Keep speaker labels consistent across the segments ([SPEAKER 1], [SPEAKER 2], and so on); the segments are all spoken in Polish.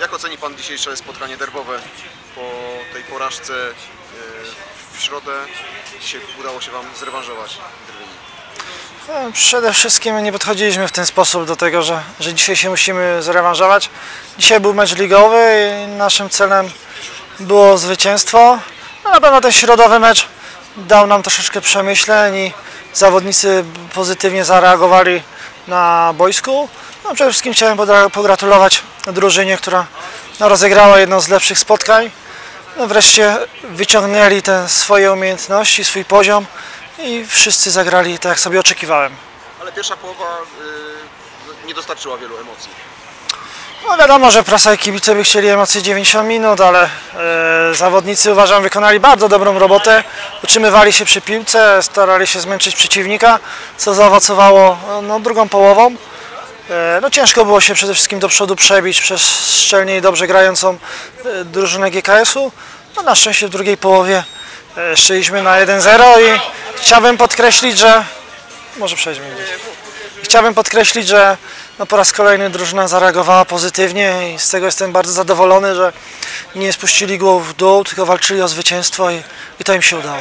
[SPEAKER 1] Jak oceni Pan dzisiejsze spotkanie derbowe po tej porażce e, w środę? Dzisiaj udało się Wam zrewanżować.
[SPEAKER 2] No, Przede wszystkim nie podchodziliśmy w ten sposób do tego, że, że dzisiaj się musimy zrewanżować. Dzisiaj był mecz ligowy i naszym celem było zwycięstwo. No, na pewno ten środowy mecz dał nam troszeczkę przemyśleń i zawodnicy pozytywnie zareagowali na boisku. No, przede wszystkim chciałem pogratulować drużynie, która no, rozegrała jedno z lepszych spotkań. No, wreszcie wyciągnęli te swoje umiejętności, swój poziom i wszyscy zagrali tak, jak sobie oczekiwałem.
[SPEAKER 1] Ale pierwsza połowa e, nie dostarczyła wielu emocji.
[SPEAKER 2] No wiadomo, że prasa i kibice by chcieli emocje 90 minut, ale e, zawodnicy uważam wykonali bardzo dobrą robotę. Utrzymywali się przy piłce, starali się zmęczyć przeciwnika, co zaowocowało no, drugą połową. E, no ciężko było się przede wszystkim do przodu przebić przez szczelnie i dobrze grającą e, drużynę GKS-u. No, na szczęście w drugiej połowie e, szliśmy na 1-0 i chciałbym podkreślić, że... Może przejdźmy gdzieś. Chciałbym podkreślić, że no po raz kolejny drużyna zareagowała pozytywnie i z tego jestem bardzo zadowolony, że nie spuścili głów w dół, tylko walczyli o zwycięstwo i, i to im się udało.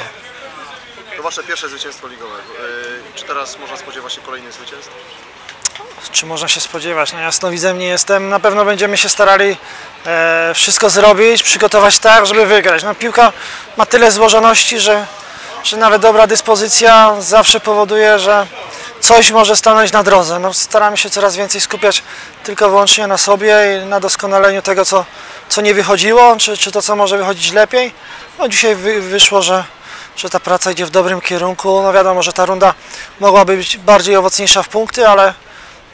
[SPEAKER 1] To Wasze pierwsze zwycięstwo ligowe. E, Czy teraz można spodziewać się kolejnych zwycięstw?
[SPEAKER 2] Czy można się spodziewać? No jasnowidzem nie jestem. Na pewno będziemy się starali e, wszystko zrobić, przygotować tak, żeby wygrać. No, piłka ma tyle złożoności, że, że nawet dobra dyspozycja zawsze powoduje, że coś może stanąć na drodze. No, staramy się coraz więcej skupiać tylko wyłącznie na sobie i na doskonaleniu tego, co, co nie wychodziło, czy, czy to, co może wychodzić lepiej. No, dzisiaj wy, wyszło, że, że ta praca idzie w dobrym kierunku. No wiadomo, że ta runda mogłaby być bardziej owocniejsza w punkty, ale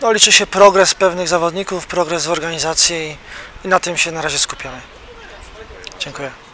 [SPEAKER 2] no, liczy się progres pewnych zawodników, progres w organizacji i, i na tym się na razie skupiamy. Dziękuję.